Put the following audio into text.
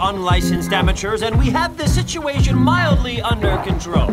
unlicensed amateurs, and we have the situation mildly under control.